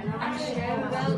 Showboat, yeah,